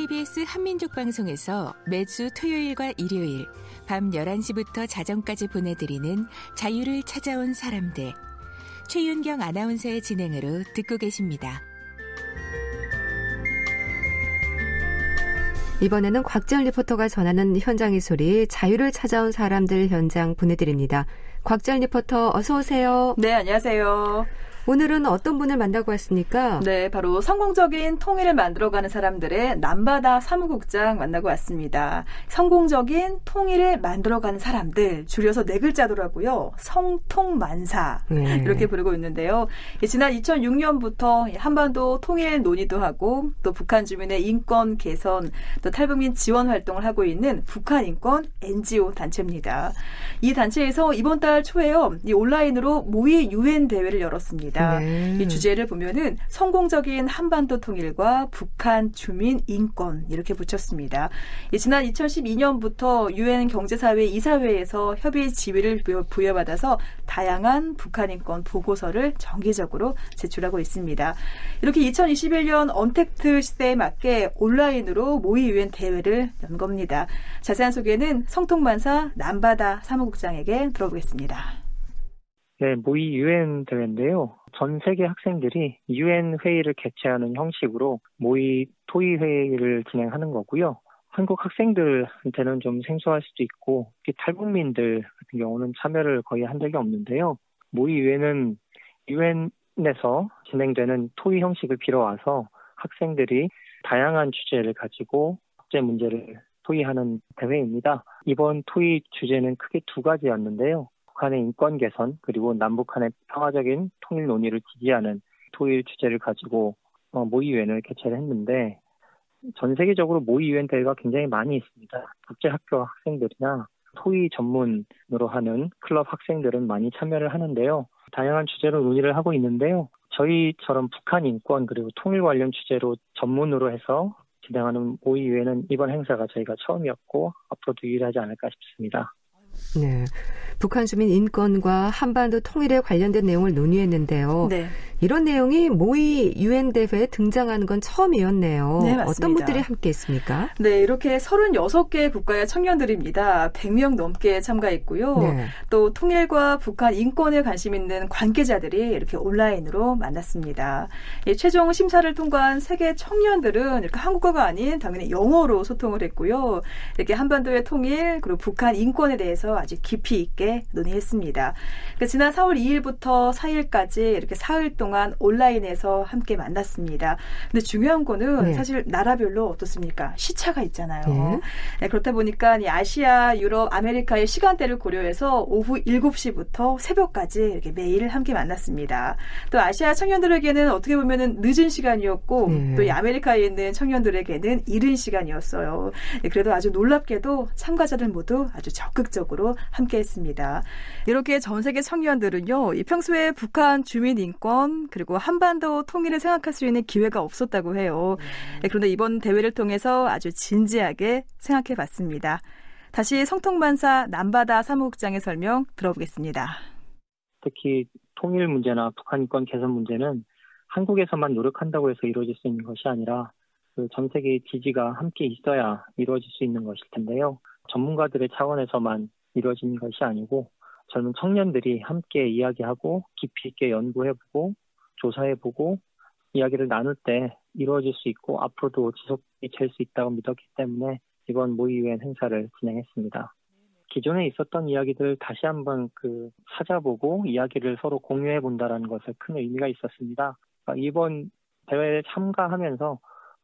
KBS 한민족 방송에서 매주 토요일과 일요일 밤 11시부터 자정까지 보내드리는 자유를 찾아온 사람들. 최윤경 아나운서의 진행으로 듣고 계십니다. 이번에는 곽재현 리포터가 전하는 현장의 소리 자유를 찾아온 사람들 현장 보내드립니다. 곽재현 리포터 어서 오세요. 네, 안녕하세요. 오늘은 어떤 분을 만나고 왔습니까? 네, 바로 성공적인 통일을 만들어가는 사람들의 남바다 사무국장 만나고 왔습니다. 성공적인 통일을 만들어가는 사람들 줄여서 네 글자더라고요. 성통만사 네. 이렇게 부르고 있는데요. 지난 2006년부터 한반도 통일 논의도 하고 또 북한 주민의 인권 개선 또 탈북민 지원 활동을 하고 있는 북한 인권 NGO 단체입니다. 이 단체에서 이번 달 초에요. 이 온라인으로 모의 유엔 대회를 열었습니다. 있습니다. 네. 이 주제를 보면은 성공적인 한반도 통일과 북한 주민 인권 이렇게 붙였습니다. 지난 2012년부터 유엔 경제사회 이사회에서 협의 지위를 부여받아서 다양한 북한 인권 보고서를 정기적으로 제출하고 있습니다. 이렇게 2021년 언택트 시대에 맞게 온라인으로 모의 유엔 대회를 연 겁니다. 자세한 소개는 성통만사 남바다 사무국장에게 들어보겠습니다. 네, 모의 유엔 대회인데요. 전 세계 학생들이 유엔 회의를 개최하는 형식으로 모의 토의 회의를 진행하는 거고요. 한국 학생들한테는 좀 생소할 수도 있고 탈북민들 같은 경우는 참여를 거의 한 적이 없는데요. 모의 유엔은 유엔에서 진행되는 토의 형식을 빌어와서 학생들이 다양한 주제를 가지고 국제 문제를 토의하는 대회입니다. 이번 토의 주제는 크게 두 가지였는데요. 북한의 인권 개선 그리고 남북한의 평화적인 통일 논의를 지지하는 토일 주제를 가지고 어, 모의유엔을 개최를 했는데 전 세계적으로 모의유엔 대회가 굉장히 많이 있습니다. 국제학교 학생들이나 토의 전문으로 하는 클럽 학생들은 많이 참여를 하는데요. 다양한 주제로 논의를 하고 있는데요. 저희처럼 북한 인권 그리고 통일 관련 주제로 전문으로 해서 진행하는 모의유엔은 이번 행사가 저희가 처음이었고 앞으로도 유일하지 않을까 싶습니다. 네. 북한 주민 인권과 한반도 통일에 관련된 내용을 논의했는데요. 네. 이런 내용이 모의 유엔 대회에 등장하는 건 처음이었네요. 네, 어떤 분들이 함께 했습니까? 네, 이렇게 36개 국가의 청년들입니다. 100명 넘게 참가했고요. 네. 또 통일과 북한 인권에 관심 있는 관계자들이 이렇게 온라인으로 만났습니다. 최종 심사를 통과한 세계 청년들은 이렇게 한국어가 아닌 당연히 영어로 소통을 했고요. 이렇게 한반도의 통일 그리고 북한 인권에 대해서 아주 깊이 있게 논의했습니다. 그러니까 지난 4월 2일부터 4일까지 이렇게 사흘 동안 온라인에서 함께 만났습니다. 근데 중요한 거는 네. 사실 나라별로 어떻습니까? 시차가 있잖아요. 네. 네, 그렇다 보니까 이 아시아, 유럽, 아메리카의 시간대를 고려해서 오후 7시부터 새벽까지 이렇게 매일 함께 만났습니다. 또 아시아 청년들에게는 어떻게 보면은 늦은 시간이었고 네. 또이 아메리카에 있는 청년들에게는 이른 시간이었어요. 네, 그래도 아주 놀랍게도 참가자들 모두 아주 적극적 으로 함께 했습니다. 이렇게 전 세계 청년들은요, 이 평소에 북한 주민 인권 그리고 한반도 통일을 생각할 수 있는 기회가 없었다고 해요. 네, 그런데 이번 대회를 통해서 아주 진지하게 생각해 봤습니다. 다시 성통만사 남바다 사무국장의 설명 들어보겠습니다. 특히 통일 문제나 북한 인권 개선 문제는 한국에서만 노력한다고 해서 이루어질 수 있는 것이 아니라 그 전 세계의 지지가 함께 있어야 이루어질 수 있는 것일 텐데요. 전문가들의 차원에서만 이루어지는 것이 아니고 젊은 청년들이 함께 이야기하고 깊이 있게 연구해보고 조사해보고 이야기를 나눌 때 이루어질 수 있고 앞으로도 지속이 될 수 있다고 믿었기 때문에 이번 모의유엔 행사를 진행했습니다. 기존에 있었던 이야기들 다시 한번 그 찾아보고 이야기를 서로 공유해 본다라는 것에 큰 의미가 있었습니다. 그러니까 이번 대회에 참가하면서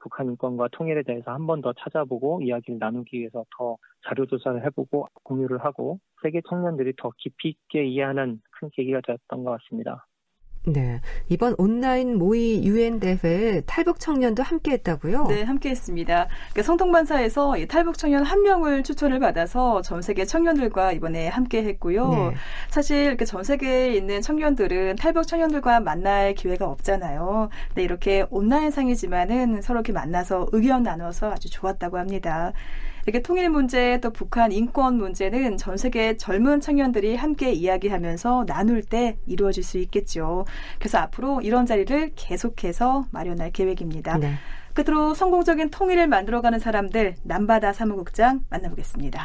북한 인권과 통일에 대해서 한 번 더 찾아보고 이야기를 나누기 위해서 더 자료 조사를 해보고 공유를 하고 세계 청년들이 더 깊이 있게 이해하는 큰 계기가 되었던 것 같습니다. 네. 이번 온라인 모의 유엔 대회에 탈북 청년도 함께 했다고요? 네, 함께 했습니다. 그러니까 성통반사에서 탈북 청년 한 명을 추천을 받아서 전 세계 청년들과 이번에 함께 했고요. 네. 사실 이렇게 전 세계에 있는 청년들은 탈북 청년들과 만날 기회가 없잖아요. 근데 이렇게 온라인상이지만은 서로 이렇게 만나서 의견 나눠서 아주 좋았다고 합니다. 이렇게 통일 문제 또 북한 인권 문제는 전 세계 젊은 청년들이 함께 이야기하면서 나눌 때 이루어질 수 있겠죠. 그래서 앞으로 이런 자리를 계속해서 마련할 계획입니다. 네. 끝으로 성공적인 통일을 만들어가는 사람들 남바다 사무국장 만나보겠습니다.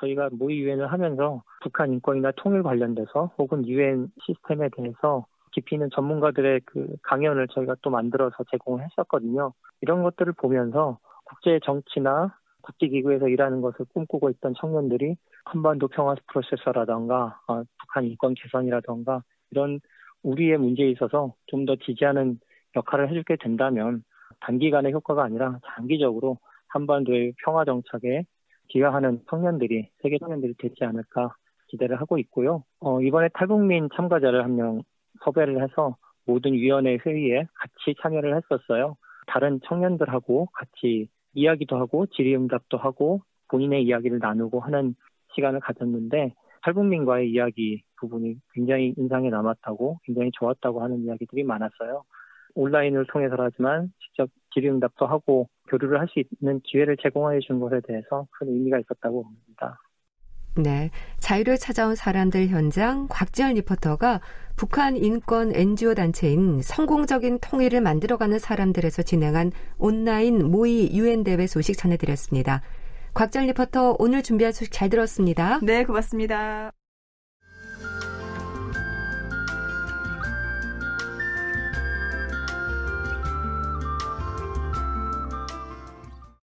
저희가 모의 유엔을 하면서 북한 인권이나 통일 관련돼서 혹은 유엔 시스템에 대해서 깊이 있는 전문가들의 그 강연을 저희가 또 만들어서 제공을 했었거든요. 이런 것들을 보면서 국제 정치나 국제기구에서 일하는 것을 꿈꾸고 있던 청년들이 한반도 평화 프로세서라던가 어, 북한 인권 개선이라던가 이런 우리의 문제에 있어서 좀 더 지지하는 역할을 해주게 된다면 단기간의 효과가 아니라 장기적으로 한반도의 평화 정착에 기여하는 청년들이 세계 청년들이 되지 않을까 기대를 하고 있고요. 어, 이번에 탈북민 참가자를 한 명 섭외를 해서 모든 위원회 회의에 같이 참여를 했었어요. 다른 청년들하고 같이 이야기도 하고 질의응답도 하고 본인의 이야기를 나누고 하는 시간을 가졌는데 탈북민과의 이야기 부분이 굉장히 인상에 남았다고 굉장히 좋았다고 하는 이야기들이 많았어요. 온라인을 통해서라지만 직접 질의응답도 하고 교류를 할 수 있는 기회를 제공해 준 것에 대해서 큰 의미가 있었다고 봅니다. 네. 자유를 찾아온 사람들 현장 곽지열 리포터가 북한 인권 NGO 단체인 성공적인 통일을 만들어가는 사람들에서 진행한 온라인 모의 유엔 대회 소식 전해드렸습니다. 곽지열 리포터 오늘 준비한 소식 잘 들었습니다. 네, 고맙습니다.